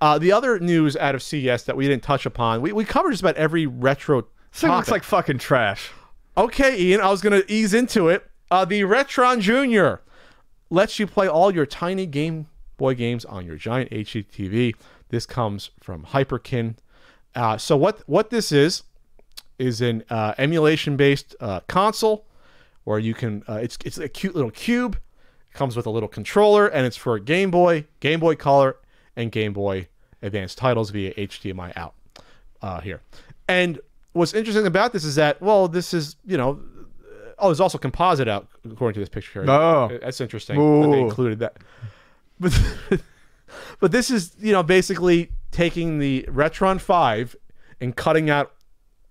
Uh, the other news out of CES that we didn't touch upon, we, we covered just about every retro. This thing looks like fucking trash. Okay, Ian, I was going to ease into it. Uh, the Retron Junior lets you play all your tiny Game Boy games on your giant HD TV. This comes from Hyperkin. Uh, so what what this is is an uh, emulation based uh, console where you can uh, it's it's a cute little cube. It comes with a little controller and it's for a Game Boy, Game Boy Color, and Game Boy Advanced titles via HDMI out uh, here. And what's interesting about this is that well, this is you know oh, there's also composite out according to this picture here. Oh. that's interesting that they included that. But but this is you know basically taking the Retron Five and cutting out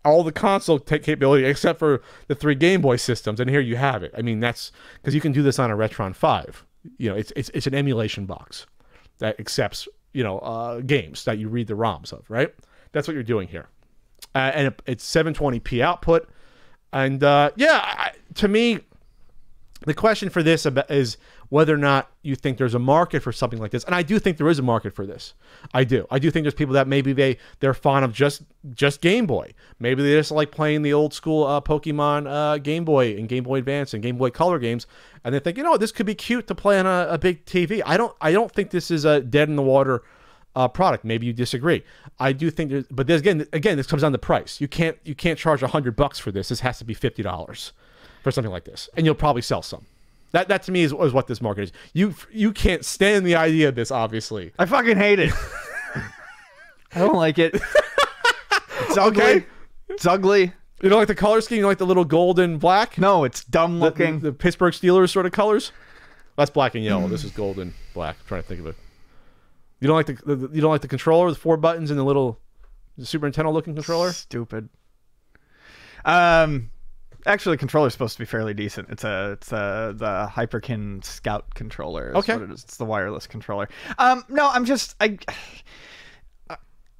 all the console capability except for the three Game Boy systems, and here you have it. I mean, that's because you can do this on a Retron Five. You know, it's it's it's an emulation box that accepts you know uh, games that you read the ROMs of. Right, that's what you're doing here, uh, and it, it's 720p output, and uh, yeah, I, to me, the question for this is whether or not you think there's a market for something like this and i do think there is a market for this i do i do think there's people that maybe they they're fond of just just game boy maybe they just like playing the old school uh, pokemon uh, game boy and game boy advance and game boy color games and they think you know this could be cute to play on a, a big tv i don't i don't think this is a dead in the water uh, product. Maybe you disagree. I do think, there's, but there's, again, again, this comes down to price. You can't you can't charge hundred bucks for this. This has to be fifty dollars for something like this, and you'll probably sell some. That that to me is, is what this market is. You you can't stand the idea of this, obviously. I fucking hate it. I don't like it. It's ugly. Okay. It's ugly. You don't like the color scheme. You don't like the little gold and black. No, it's dumb the, looking. the, the Pittsburgh Steelers sort of colors. That's black and yellow. this is gold and black. I'm trying to think of it. You don't like the, the you don't like the controller, the four buttons, and the little the Super Nintendo looking controller. Stupid. Um, actually, the controller's supposed to be fairly decent. It's a it's a the Hyperkin Scout controller. Okay. it is. It's the wireless controller. Um, no, I'm just I.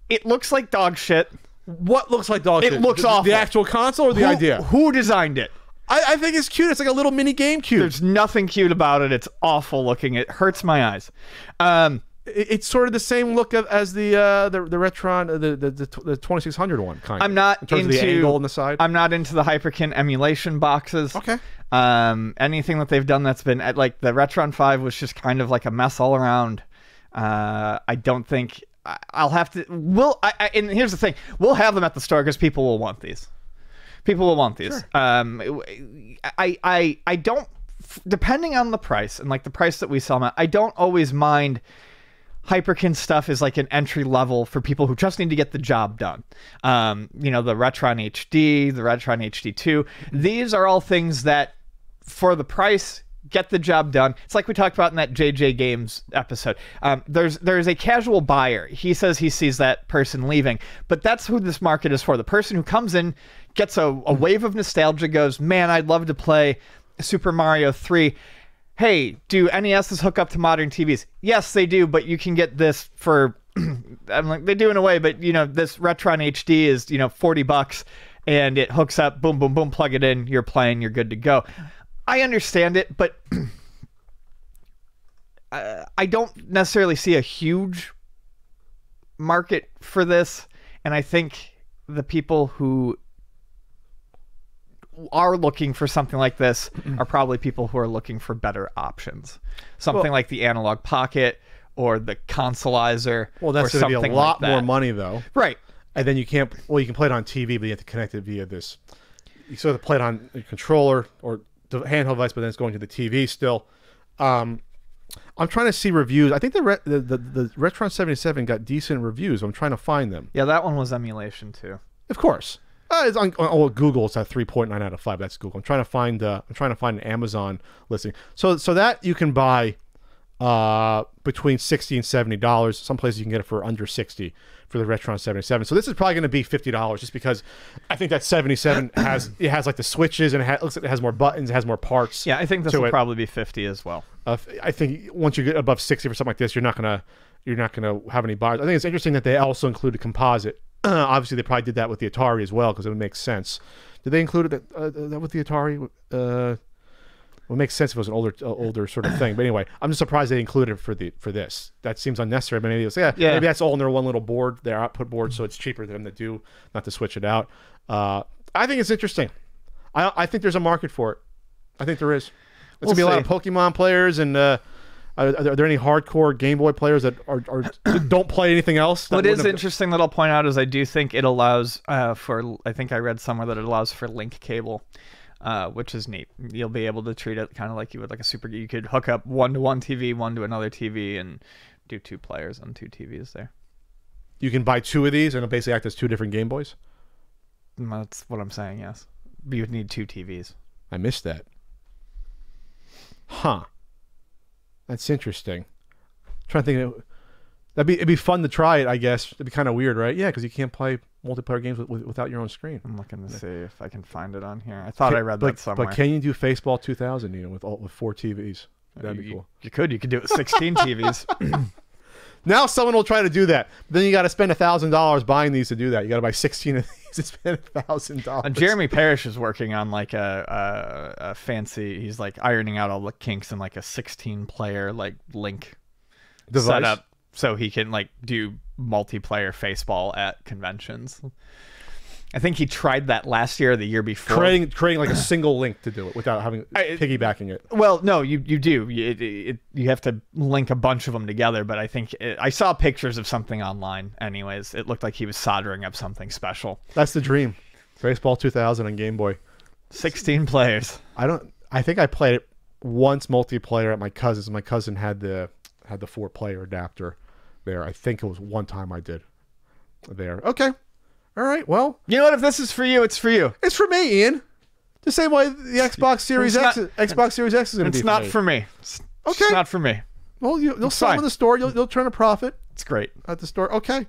It looks like dog shit. What looks like dog It shit? It looks the, awful. The actual console or the who, idea? Who designed it? I, I think it's cute. It's like a little mini GameCube. There's nothing cute about it. It's awful looking. It hurts my eyes. Um, it's sort of the same look of, as the uh, the the Retron uh, the the the, the 2600 one kind. I'm not in terms into of the angle on the side. I'm not into the Hyperkin emulation boxes. Okay. Um, anything that they've done that's been at, like the Retron Five was just kind of like a mess all around. Uh, I don't think I- I'll have to. We'll. I, I, and here's the thing: we'll have them at the store because people will want these. People will want these. Um, I, I, I don't. Depending on the price and like the price that we sell them at, I don't always mind. Hyperkin stuff is like an entry level for people who just need to get the job done. Um, you know, the Retron HD, the Retron HD2. These are all things that, for the price, get the job done. It's like we talked about in that JJ Games episode. Um, there's there's a casual buyer. He says he sees that person leaving, but that's who this market is for. The person who comes in, gets a, a wave of nostalgia, goes, "Man, I'd love to play Super Mario 3." Hey, do NESs hook up to modern TVs? Yes, they do, but you can get this for I'm like they do in a way, but you know, this Retron HD is, you know, 40 bucks and it hooks up, boom, boom, boom, plug it in, you're playing, you're good to go. I understand it, but I don't necessarily see a huge market for this, and I think the people who are looking for something like this are probably people who are looking for better options. Something like the analog pocket or the consolizer. well, that's going to be a lot like more money though. Right. And then you can't. Well, you can play it on TV, but you have to connect it via this. You sort of play it on a controller or the handheld device, but then it's going to the TV still. Um, I'm trying to see reviews. I think the, Re- the the the Retron 77 got decent reviews. I'm trying to find them. Yeah, that one was emulation too. Of course. Uh, it's on, on oh, Google. It's at three point nine out of five. That's Google. I'm trying to find. Uh, I'm trying to find an Amazon listing. So so that you can buy uh, between sixty and seventy dollars. Some places you can get it for under sixty for the Retron seventy seven. So this is probably going to be fifty dollars, just because I think that seventy seven has it has like the switches and it, ha- looks like it has more buttons, it has more parts. Yeah, I think this will it. probably be 50 as well. Uh, I think once you get above sixty for something like this, you're not gonna you're not gonna have any buyers. I think it's interesting that they also include a composite. obviously, they probably did that with the Atari as well because it would make sense. Did they include it uh, that with the Atari? Uh, Well, it makes sense if it was an older, uh, older sort of thing. But anyway, I'm just surprised they included it for the for this. That seems unnecessary. But maybe was, yeah, Yeah. maybe that's all in their one little board, their output board, so it's cheaper for them to do, not to switch it out. Uh, I think it's interesting. I I think there's a market for it. I think there is. There's gonna be a lot of Pokemon players, and uh, are, are there any hardcore Game Boy players that are, are don't play anything else? What is have- interesting that I'll point out is I do think it allows uh, for I think I read somewhere that it allows for link cable, uh, which is neat. You'll be able to treat it kind of like you would like a super. You could hook up one to one TV, one to another TV, and do two players on two TVs there. You can buy two of these, and it'll basically act as two different Game Boys. Mm, That's what I'm saying. Yes, you would need two TVs. I missed that. Huh. That's interesting. trying to think. Of, that'd be it'd be fun to try it. I guess it'd be kind of weird, right? Yeah, because you can't play multiplayer games with, with, without your own screen. I'm looking to see if I can find it on here. I thought I read but, that somewhere. But can you do Faceball 2000? You know, with all with four TVs. That'd be cool. you could. You could do it with 16 TVs. Now someone will try to do that. Then you got to spend a thousand dollars buying these to do that. You got to buy 16 of these and spend a thousand dollars. Jeremy Parrish is working on like a, a, a fancy. He's like ironing out all the kinks in like a 16 player like link Device. setup, so he can like do multiplayer faceball at conventions. I think he tried that last year or the year before. creating creating like a single link to do it without having I- piggybacking it. Well, no, you you do. You, it, it, you have to link a bunch of them together. But I think it, I saw pictures of something online. Anyways, it looked like he was soldering up something special. That's the dream. Faceball 2000 on Game Boy. 16 players. I don't. I think I played it once multiplayer at my cousin's. My cousin had the had the four player adapter there. I think it was one time I did there. Okay. All right. Well, You know what? If this is for you, it's for you. it's for me, Ian. The same way the Xbox Series It's X, Xbox Series X is going to be. It's not for me. It's, Okay. it's not for me. Well, you, you'll It's sell fine. in the store. You'll, you'll turn a profit It's great. at the store. Okay.